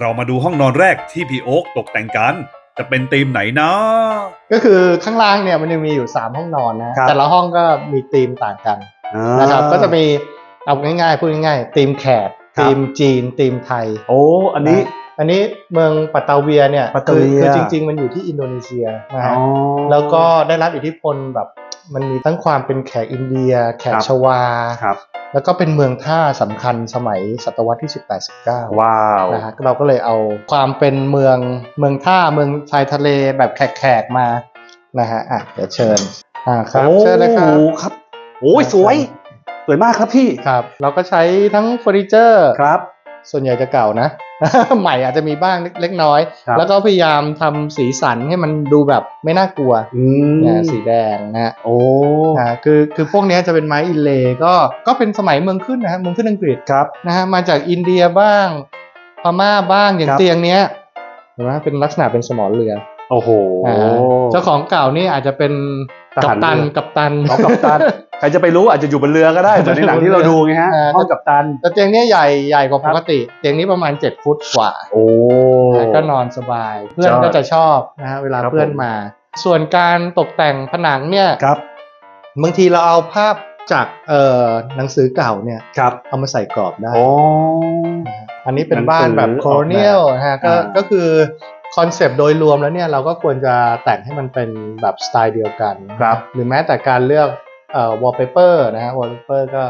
เรามาดูห้องนอนแรกที่พี่โอ๊กตกแต่งกัน จะเป็นธีมไหนนะก็คือข้างล่างเนี่ยมันยังมีอยู่ 3 ห้องนอนนะครับแต่ละห้องก็มีธีมต่างกันนะครับ ก็จะมีเอาง่ายๆพูดง่ายๆธีมแขกครับธีมจีนธีมไทย โอ้อันนี้ะอันนี้เมืองปัตตาเวียเนี่ยปัตตาคือเวียคือจริง ๆ มันอยู่ที่อินโดนีเซียนะอ๋ฮะอแล้วก็ได้รับอิทธิพลแบบ มันมีทั้งความเป็นแขกอินเดีย แขกครับชวาครับแล้วก็เป็นเมืองท่าสำคัญสมัยศตวรรษที่ 18 19 ว้าวนะฮะเราก็เลยเอาความเป็นเมืองเมืองท่าเมืองชายทะเลแบบแขกๆมานะฮะอะเดี๋ยวเชิญอ่าครับโอ้เชิญเลยครับครับโอ้ยครับสวย สวยมากครับพี่ครับ เราก็ใช้ทั้งเฟอร์นิเจอร์ครับ ส่วนใหญ่จะเก่านะ ใหม่อาจจะมีบ้างเล็กน้อยครับแล้วก็พยายามทำสีสันให้มันดูแบบไม่น่ากลัวอืมเนี่ยสีแดงนะฮะโอ้อ่าคือคือพวกเนี้ยจะเป็นไม้อินเลย์ก็ก็เป็นสมัยเมืองขึ้นนะฮะเมืองขึ้นอังกฤษครับนะฮะมาจากอินเดียบ้างพม่าบ้างอย่างครับเตียงเนี้ยเห็นไหมเป็นลักษณะเป็นสมอเรือ โอ้โหอ่าเจ้าของเก่านี่อาจจะเป็นท กัหาปรตันเรือกัปตันอ๋อกับตันใครจะไปรู้อาจจะอยู่บนเรือก็ได้เหมือนในหนังที่เราดูไงฮะอ่าห้องกับตันแต่เตียงเนี้ยใหญ่ใหญ่กว่าปกติ เตียงนี้ประมาณ 7 ฟุตกว่า โอ้นะก็นอนสบาย เพื่อนชอบก็จะชอบนะฮะเวลาครับเพื่อนผมมา ส่วนการตกแต่งผนังเนี่ยครับบางทีเราเอาภาพจากเอ่อหนังสือเก่าเนี่ยครับเอามาใส่กรอบได้โอ้นะฮะอันนี้เป็นบ้านแบบหนังสือโค l เนียลออกแบบนะฮะก็อ่าก็คือ คอนเซปต์โดยรวมแล้วเนี่ยเราก็ควรจะแต่งให้มันเป็นแบบสไตล์เดียวกันครับหรือแม้แต่การเลือกเอ่อ wallpaper นะฮะ wallpaper ก็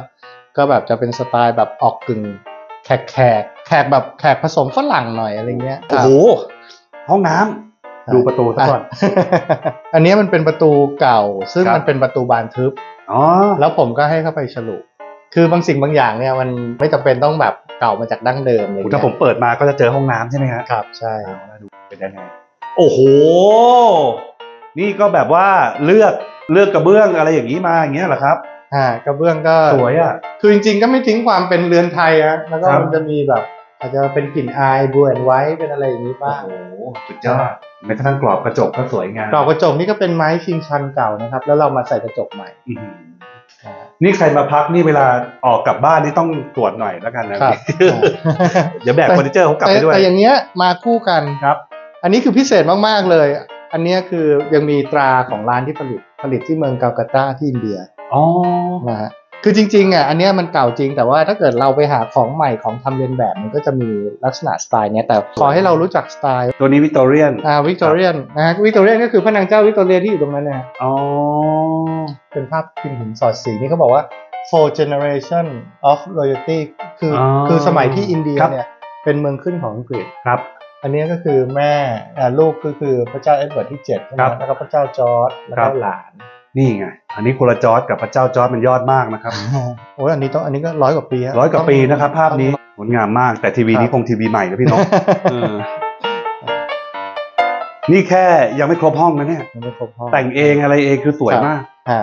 ก็แบบจะเป็นสไตล์แบบออกกึ่งแขกแขกแขกแบบแขกผสมฝรั่งหน่อยอะไรเงี้ยโอ้โหห้องน้ำครับดูประตูซะก่อนะอันนี้มันเป็นประตูเก่า ซึ่งครับมันเป็นประตูบานทึบอ๋อแล้วผมก็ให้เข้าไปฉลุ คือบางสิ่งบางอย่างเนี่ยมันไม่จำเป็นต้องแบบเก่ามาจากดั้งเดิมอะไรโอ้เลยถ้าผมเปิดมาก็จะเจอห้องน้ำใช่ไหมฮะครับใช่เอาละดูเป็นยังไงโอ้โห นี่ก็แบบว่าเลือกเลือกกระเบื้องอะไรอย่างนี้มาอย่างเงี้ยเหรอครับอ่ากระเบื้องก็สวยอะคือจริงๆก็ไม่ทิ้งความเป็นเรือนไทยอะแล้วก็ครับมันจะมีแบบอาจจะเป็นกลิ่นอายบวนไว้เป็นอะไรอย่างนี้โอ้บ้างโหสุดยอดแม้กระทั่งกรอบกระจกก็สวยงามกรอบกระจกนี่ก็เป็นไม้ชิงชันเก่านะครับ แล้วเรามาใส่กระจกใหม่อื้อหืออ่า นี่ใครมาพักนี่เวลาออกกลับบ้านนี่ต้องตรวจหน่อยแล้วกันนะครับเดี๋ยวแบกเฟอร์นิเจอร์เขากลับแต่ไปด้วยแต่อย่างเงี้ยมาคู่กันครับ อันนี้คือพิเศษมากๆเลย อันเนี้ยคือยังมีตราของร้านที่ผลิตผลิตที่เมืองกาลกัตตาที่อินเดียอ๋อนะฮะ คือจริงๆอะอันเนี้ยมันเก่าจริง แต่ว่าถ้าเกิดเราไปหาของใหม่ของทำเลียนแบบมันก็จะมีลักษณะสไตล์เนี้ยแต่ขอให้เรารู้จักสไตล์ตัวนี้วิกตอเรียนอ่าวิกตอเรียนนะฮะวิกตอเรียนก็คือพระนางเจ้าวิกตอเรียที่อยู่ตรงนั้นนะฮะอ๋อเป็นภาพพิมพ์หินสอดสีนี่เขาบอกว่า four generation of royalty คือออคือสมัยที่อินเดียครับเนี่ยเป็นเมืองขึ้นของอังกฤษครับ อันนี้ก็คือแม่อ่าลูกก็คือพระเจ้าเอ็ดเวิร์ดที่เจ็ดใช่ไหมครับแล้วก็พระเจ้าจอร์จครับแล้วก็หลาน นี่ไง อันนี้โคลจอร์ดกับพระเจ้าจอร์ดมันยอดมากนะครับ โอ้ยอันนี้ต้องอันนี้ก็ร้อยกว่าปีฮะร้อยกว่าปีนะครับ ภาพนี้งดงามมากแต่ทีวีนี้ครับคงทีวีใหม่นะพี่น้องเออนี่แค่ยังไม่ครบห้องนะเนี่ยยังไม่ครบห้องแต่งเองอะไรเองคือสวยมากอ่า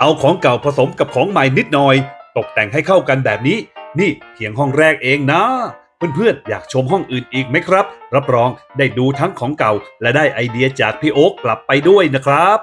เอาของเก่าผสมกับของใหม่นิดหน่อย ตกแต่งให้เข้ากันแบบนี้ นี่เพียงห้องแรกเองนะเพื่อนๆอยากชมห้องอื่นอีกไหมครับ รับรองได้ดูทั้งของเก่า และได้ไอเดียจากพี่โอ๊กกลับไปด้วยนะครับ